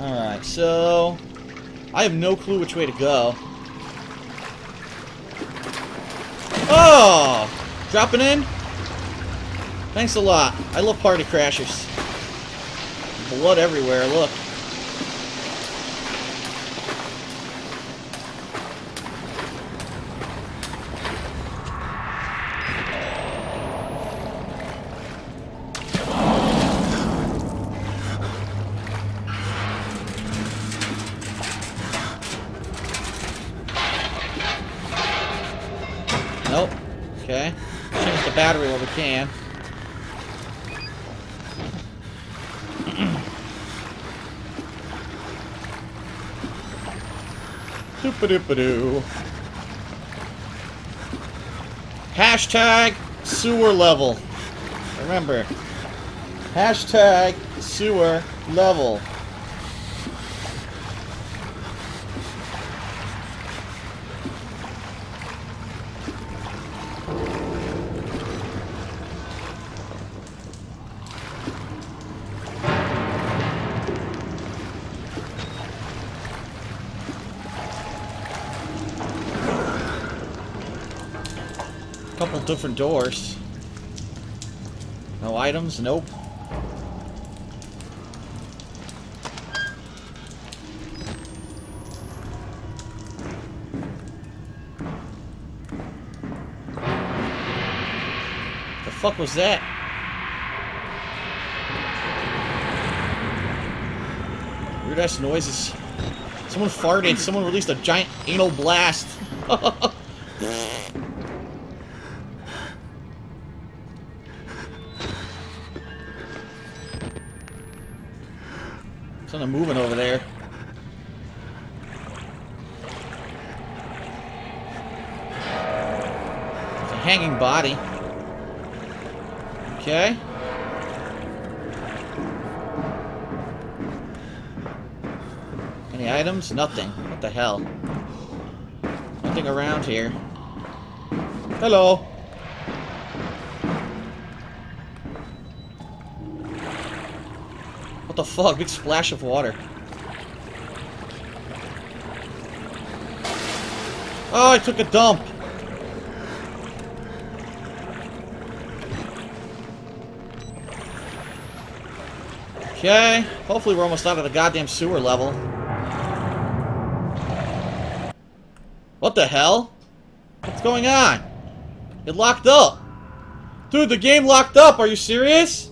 Alright, so... I have no clue which way to go. Oh! Dropping in? Thanks a lot. I love party crashers. Blood everywhere, look. Okay. Change the battery while we can. Doop-a-doop-a-doo. Hashtag sewer level. Remember. Hashtag sewer level. Couple different doors. No items? Nope. The fuck was that? Weird ass noises. Someone farted. Someone released a giant anal blast. Something moving over there. It's a hanging body. Okay. Any items? Nothing. What the hell? Nothing around here. Hello. What the fuck? Big splash of water. Oh, I took a dump. Okay. Hopefully we're almost out of the goddamn sewer level. What the hell? What's going on? It locked up. Dude, the game locked up. Are you serious?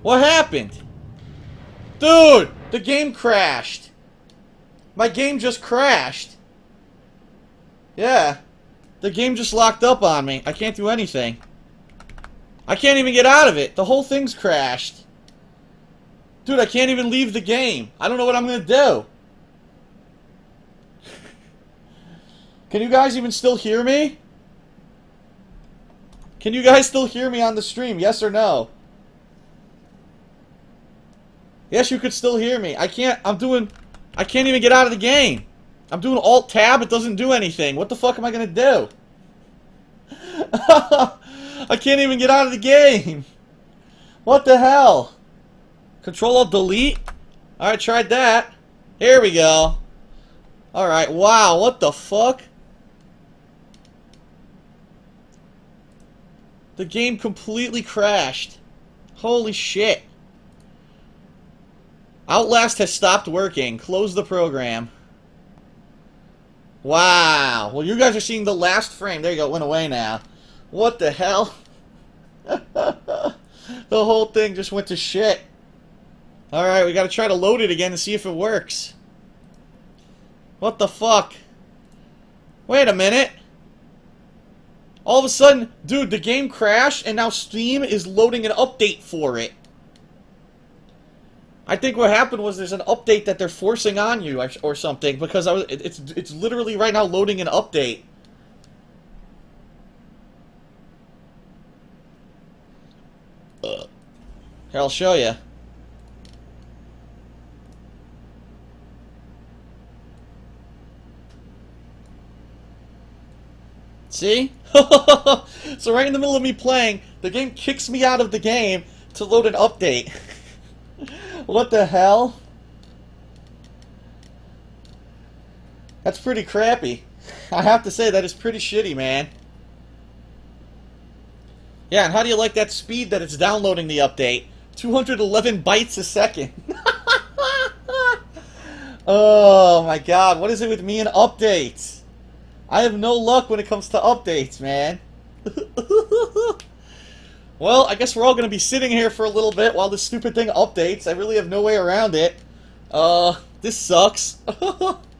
What happened? Dude, the game crashed. My game just crashed. Yeah. The game just locked up on me. I can't do anything. I can't even get out of it. The whole thing's crashed. Dude, I can't even leave the game. I don't know what I'm going to do. Can you guys even still hear me? Can you guys still hear me on the stream? Yes or no? Yes, you could still hear me. I can't, I'm doing, I can't even get out of the game. I'm doing Alt-Tab, it doesn't do anything. What the fuck am I gonna do? I can't even get out of the game. What the hell? Control-Alt-Delete? Alright, tried that. Here we go. Alright, wow, what the fuck? The game completely crashed. Holy shit. Outlast has stopped working. Close the program. Wow. Well, you guys are seeing the last frame. There you go. It went away now. What the hell? the whole thing just went to shit. Alright, we gotta try to load it again and see if it works. What the fuck? Wait a minute. All of a sudden, dude, the game crashed and now Steam is loading an update for it. I think what happened was there's an update that they're forcing on you or something because I was it's it's literally right now loading an update. Here, I'll show you. See? so right in the middle of me playing, the game kicks me out of the game to load an update. what the hell? That's pretty crappy. I have to say, that is pretty shitty, man. Yeah, and how do you like that speed that it's downloading the update? 211 bytes a second. oh my god, what is it with me and updates? I have no luck when it comes to updates, man. well, I guess we're all going to be sitting here for a little bit while this stupid thing updates. I really have no way around it. Uh, this sucks.